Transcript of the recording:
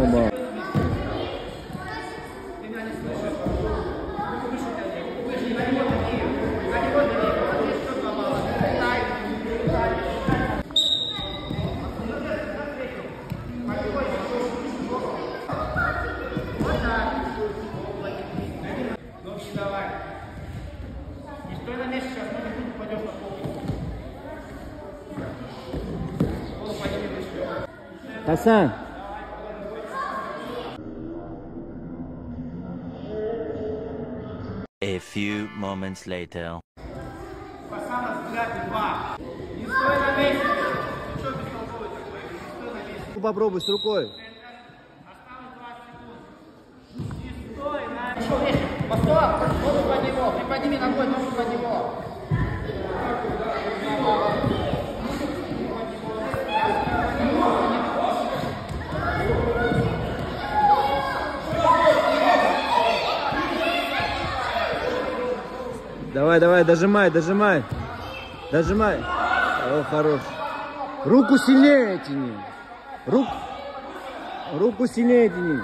Оба. Ноги давай. Не стой на месте, Хасан. A few moments later. Пацана взгляд и два. Не стой на месте. Ну что бестолковый такой? Не стой на месте. Попробуй с рукой. Не стой на... Еще вещи. Восток. Ногу под него. Приподними ногой, Давай, давай, дожимай, дожимай. Дожимай. О, хорош. Руку сильнее тяни. Рук... Руку сильнее тяни.